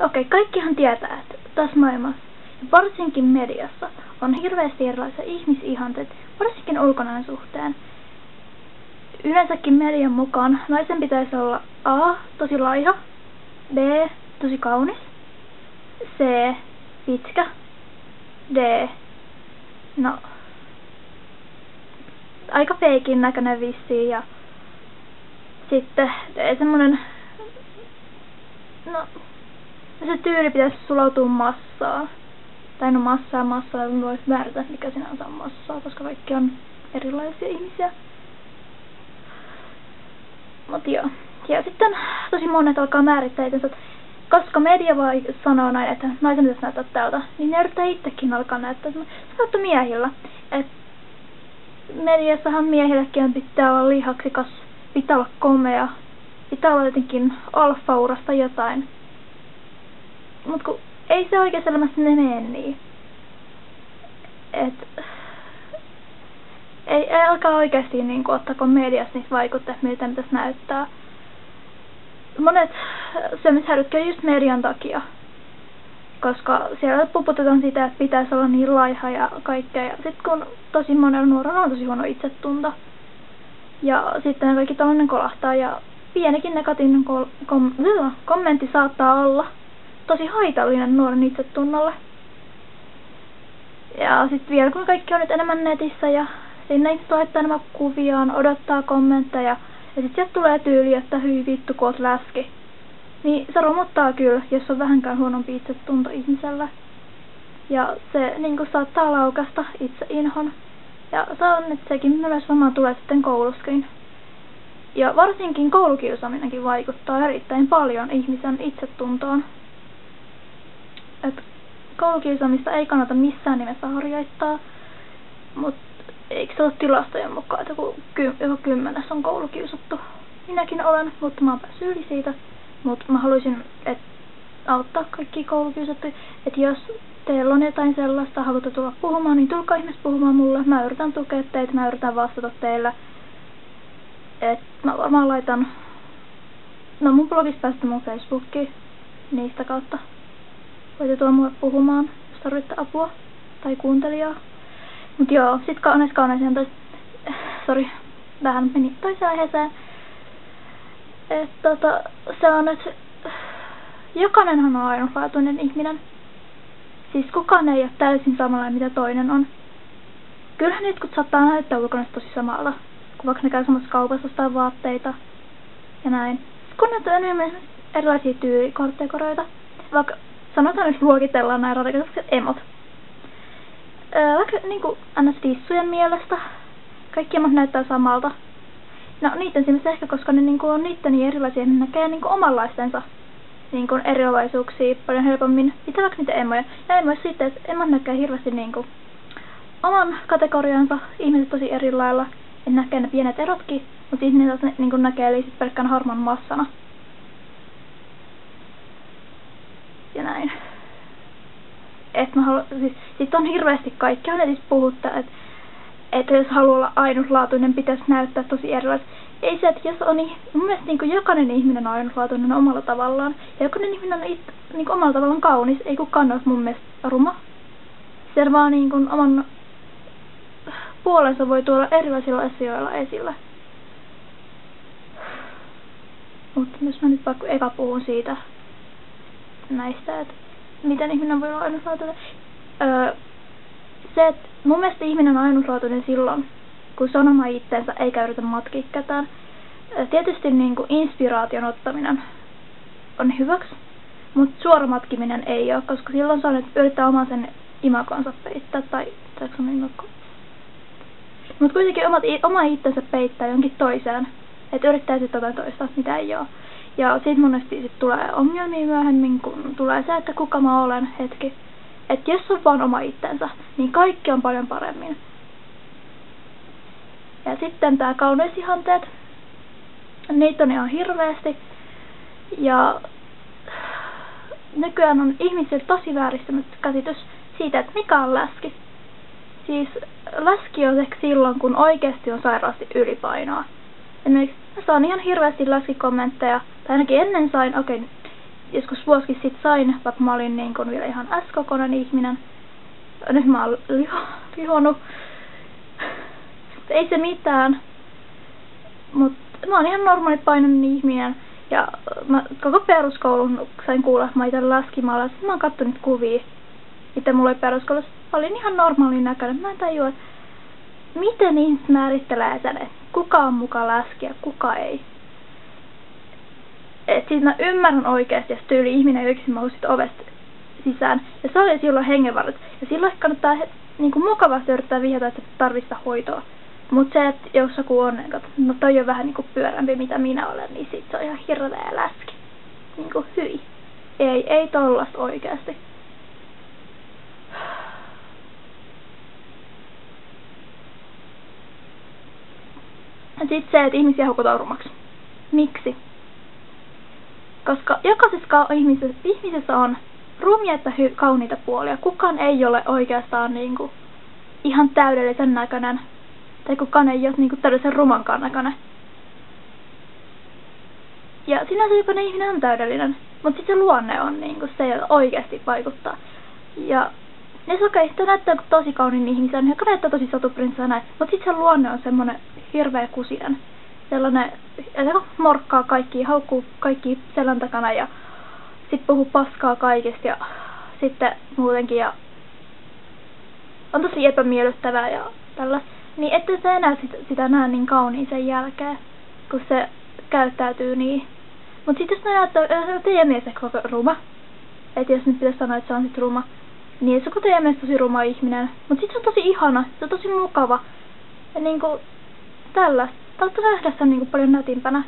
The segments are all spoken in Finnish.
okei, okay, kaikkihan tietää, että tässä maailmassa, ja varsinkin mediassa, on hirveästi erilaisia ihmisihanteita, varsinkin ulkonäön suhteen. Yleensäkin median mukaan naisen pitäisi olla A. tosi laiha, B. tosi kaunis, C. pitkä, D. no aika feikin näköinen vissiin ja sitten semmonen no se tyyli pitäisi sulautua massaan. Tai no massaa massaa, en voi määrätä mikä sinänsä on massaa, koska kaikki on erilaisia ihmisiä. Mut joo. Ja sitten tosi monet alkaa määrittää itsensä, koska media vai sanoo näin, että naisen pitäisi näyttää tältä, niin ne yrittää itsekin alkaa näyttää. Se miehillä. Et mediassahan miehillekin pitää olla lihaksikas, pitää olla komea, pitää olla jotenkin alfaurasta jotain. Mut kun ei se oikeassa elämässä ne mene niin. Et, ei, ei alkaa oikeasti niin kuin, ottako mediassa niitä vaikutteet, miltä pitäisi näyttää. Monet syömishäiriöt just median takia koska siellä puputetaan sitä, että pitäisi olla niin laiha ja kaikkea. Ja sitten kun tosi monella nuorella on tosi huono itsetunto. Ja sitten kaikki tällainen kolahtaa ja pienikin negatiivinen kom kommentti saattaa olla tosi haitallinen nuoren itsetunnolle. Ja sitten vielä kun kaikki on nyt enemmän netissä ja sinne ihmiset laittaa enemmän kuviaan, odottaa kommentteja. Ja sitten sieltä tulee tyyli, että hyi vittu kun oot läski. Niin se romuttaa kyllä, jos on vähänkään huonompi itsetunto ihmisellä. Ja se niin saattaa laukasta itse inhon. Ja se on, että sekin myös varmaan tulee sitten kouluskin. Ja varsinkin koulukiusaaminenkin vaikuttaa erittäin paljon ihmisen itsetuntoon. Et koulukiusaamista ei kannata missään nimessä harjoittaa, mutta eikö se ole tilastojen mukaan, että joku, ky joku kymmenes on koulukiusattu? Minäkin olen, mutta mä oon päässyt yli siitä. Mutta mä haluaisin et, auttaa kaikki koulukiusattuja, että jos teillä on jotain sellaista, haluatte tulla puhumaan, niin tulkaa ihmeessä puhumaan mulle. Mä yritän tukea teitä, mä yritän vastata teille. Et mä varmaan laitan, no mun blogista päästä mun Facebookiin niistä kautta. Voitte tulla mulle puhumaan, jos tarvitte apua tai kuuntelijaa. Mut joo, sit kaunis kaunis tois... Sori, vähän meni toiseen aiheeseen. Et tota, se on, että jokainenhan on ainutlaatuinen ihminen. Siis kukaan ei ole täysin samalla mitä toinen on. Kyllähän jotkut saattaa näyttää ulkona tosi samalla, kun vaikka ne käy samassa kaupassa tai vaatteita ja näin. Kun ne on enemmän erilaisia tyylikategorioita, vaikka sanotaan nyt luokitellaan näin radikaalisesti emot. Vaikka niinku ns. tissujen mielestä kaikki emot näyttää samalta, No niiden silmissä ehkä, koska ne niinku on niitä niin erilaisia, ne näkee niinku omanlaistensa niinku erilaisuuksia paljon helpommin. Mitä vaikka niitä emoja. Ja emoja sitten, että emot näkee hirveästi niinku oman kategoriansa ihmiset tosi eri lailla. Näkee ne pienet erotkin, mutta sitten ne taas niinku näkee eli pelkkään harman massana. Ja näin. Haluan, siis, sit on hirveästi kaikkea netissä puhuttaa, että että jos haluaa olla ainutlaatuinen, pitäisi näyttää tosi erilaiset. Ei se, että jos on, niin mun mielestä niin jokainen ihminen on ainutlaatuinen omalla tavallaan. Ja jokainen ihminen on it, niin omalla tavallaan kaunis, ei kukaan ole mun mielestä ruma. Se vaan niin kuin oman puolensa voi tuoda erilaisilla asioilla esille. Mutta jos mä nyt vaikka eka puhun siitä näistä, että miten ihminen voi olla ainutlaatuinen. Öö, se, että mun mielestä ihminen on ainutlaatuinen silloin, kun se on oma itsensä eikä yritä matkia ketään. Tietysti niin kuin inspiraation ottaminen on hyväksi, mutta suora matkiminen ei ole, koska silloin saa nyt yrittää oman sen imakonsa peittää, tai sanoa imako? Mutta kuitenkin omat, oma itsensä peittää jonkin toiseen, että yrittää sitten jotain toista, mitä ei ole. Ja sitten monesti sit tulee ongelmia myöhemmin, kun tulee se, että kuka mä olen hetki että jos on vaan oma itsensä, niin kaikki on paljon paremmin. Ja sitten tää kauneisihanteet. Niitä on ihan hirveästi. Ja nykyään on ihmisillä tosi vääristynyt käsitys siitä, että mikä on läski. Siis läski on silloin, kun oikeasti on sairaasti ylipainoa. Mä saan ihan hirveästi läskikommentteja, tai ainakin ennen sain, okei, okay, joskus vuosikin sit sain, vaikka mä olin niin kun vielä ihan S-kokoinen ihminen. Nyt mä oon liho, lihonut. Ei se mitään. Mut mä oon ihan normaali painoinen ihminen. Ja mä koko peruskoulun sain kuulla, että mä itse laskimalla. Sitten mä oon kattonut kuvia. Itse mulla oli peruskoulussa. Olin ihan normaalin näköinen. Mä en tajua, miten ihmiset määrittelee sen, että kuka on mukaan laskija, kuka ei. Et siis mä ymmärrän oikeasti, jos tyyli ihminen yksin nousit ovesta sisään. Ja se oli silloin hengenvarret. Ja silloin kannattaa niin kuin mukavasti yrittää vihjata, että tarvista hoitoa. Mutta se, että jos joku on, että no toi on vähän niin kuin pyörämpi mitä minä olen, niin sit se on ihan hirveä läski. Niin kuin hyi. Ei, ei tollasta oikeasti. Sitten se, että ihmisiä hukutaan rumaksi. Miksi? Koska jokaisessa ihmisessä, ihmisessä on rumia että hy- kauniita puolia. Kukaan ei ole oikeastaan niinku ihan täydellisen näköinen. Tai kukaan ei ole niinku täydellisen rumankaan näköinen. Ja sinänsä jokainen ihminen on täydellinen. Mutta sitten se luonne on niinku se, oikeasti vaikuttaa. Ja ne okay, näyttää tosi kauniin ihmisen, joka näyttää tosi satuprinsessa näin. Mutta sitten se luonne on semmonen hirveä kusinen. Sellainen, että morkkaa kaikki, haukkuu kaikki selän takana ja sitten puhuu paskaa kaikesta ja sitten muutenkin ja on tosi epämiellyttävää ja tällä. Niin ette se enää sitä, sitä näe niin kauniin sen jälkeen, kun se käyttäytyy niin. Mut sitten jos ne näyttää, teidän mies ehkä ruma, että jos nyt pitäisi sanoa, että se on sit ruma, niin se teidän mies tosi ruma ihminen. Mut sitten se on tosi ihana, se on tosi mukava. Ja niinku tällaista. Tällaista nähdä sen niinku paljon nätimpänä.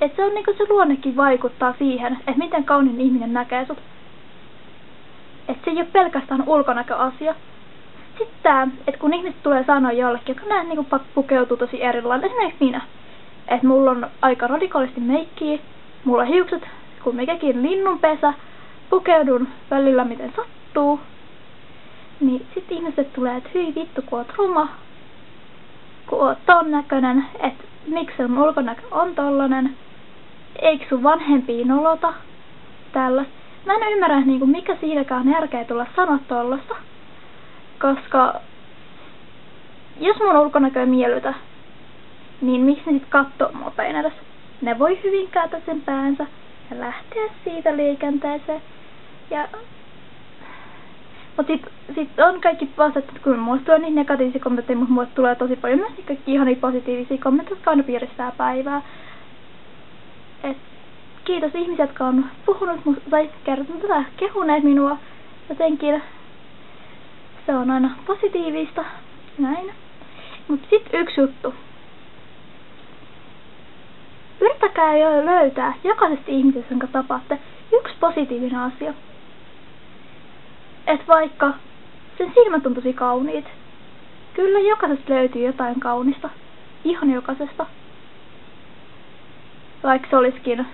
Et se on niinku se luonnekin vaikuttaa siihen, että miten kaunin ihminen näkee sut. Et se ei ole pelkästään ulkonäköasia. Sitten tää, että kun ihmiset tulee sanoa jollekin, joka näet niinku pukeutuu tosi erilainen, esimerkiksi minä. Että mulla on aika radikaalisti meikkiä, mulla on hiukset kun mikäkin linnunpesä, pukeudun välillä miten sattuu. Niin sitten ihmiset tulee, että hyi vittu kun oot ruma, kun oot ton näköinen, että miksi sun ulkonäkö on tollanen, eikö sun vanhempi nolota tällä. Mä en ymmärrä, niin kuin, mikä siinäkään on järkeä tulla sanoa tollasta, koska jos mun ulkonäkö ei miellytä, niin miksi ne sit kattoo mua päin edes? Ne voi hyvin kääntää sen päänsä ja lähteä siitä liikenteeseen. Ja mutta sitten sit on kaikki vastattu, kun mulle tulee niin negatiivisia kommentteja, mutta mulle tulee tosi paljon myös kaikki ihan positiivisia kommentteja, jotka aina piiristää päivää. Et kiitos ihmiset, jotka on puhunut tai kertonut tätä, kehuneet minua jotenkin. Se on aina positiivista. Näin. Mutta sitten yksi juttu. Yrittäkää jo löytää jokaisesta ihmisestä, jonka tapaatte, yksi positiivinen asia että vaikka sen silmät on tosi kauniit, kyllä jokaisesta löytyy jotain kaunista. Ihan jokaisesta. Vaikka se olisikin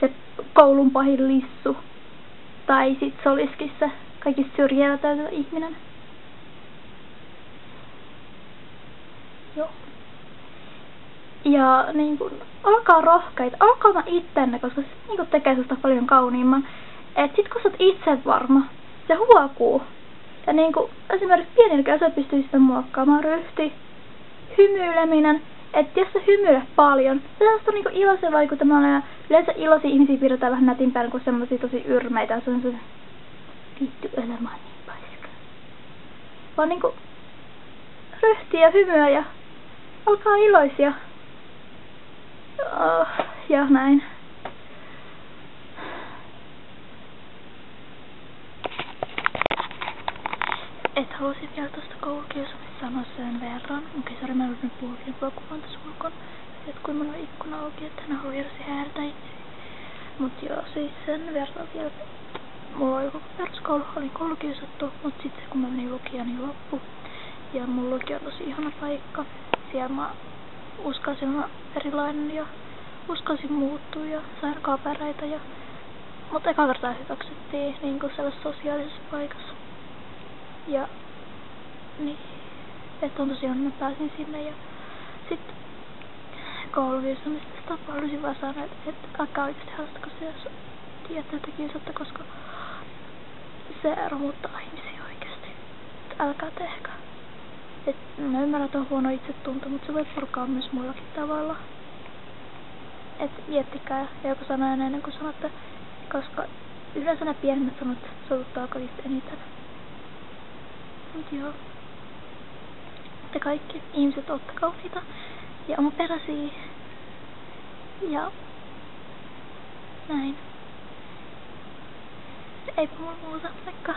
se koulun pahin lissu. Tai sit se olisikin se kaikista syrjäytynyt ihminen. Joo. Ja niin kun, olkaa rohkeita, olkaa ittenne, koska se niin kun, tekee susta paljon kauniimman. Et sit kun sä oot itse varma, se huokuu. Ja niinku esimerkiksi pienillä sä pystyy sitä muokkaamaan ryhti, hymyileminen, että jos sä hymyilet paljon, se on niinku iloisen vaikuttamaan ja yleensä iloisia ihmisiä pidetään vähän nätimpään kuin semmosia tosi yrmeitä, se on se vittu elämä niin paiska. Vaan niinku ryhtiä hymyä ja olkaa iloisia. Oh, ja näin. Et halusin vielä tuosta koulukiusaamista sanoa sen verran. Okay, sori, mä en nyt puhukin kuvan tässä ulkon. Et kun mulla on ikkuna auki, että hän haluaa hirveästi hääritä itse. Mut joo, siis sen verran vielä. Mulla oli koko peruskoulu, oli koulukiusattu, mut sitten kun mä menin lukioon, niin loppu. Ja mun lukio on tosi ihana paikka. Siellä mä uskalsin olla erilainen ja uskalsin muuttua ja sain kavereita ja mutta eka kertaa hyväksyttiin niin kuin sellaisessa sosiaalisessa paikassa. Ja niin, että on tosiaan mä pääsin sinne ja sitten koulukiusaamista tapaa. Haluaisin vaan sanoa, että, että älkää oikeasti harrastako se, jos tiedätte, että kiusatte, koska se romuttaa ihmisiä oikeasti. Että älkää tehkää. Et mä ymmärrän, että on huono itsetunto, mutta se voi purkaa myös muillakin tavalla. Et miettikää joku sanoo ennen kuin sanotte, koska yleensä ne pienemmät sanot suututtaa kaikista eniten. Joo. Te kaikki ihmiset olette kauniita ja omaperäisiä. Ja näin. Eipä mulla muuta, vaikka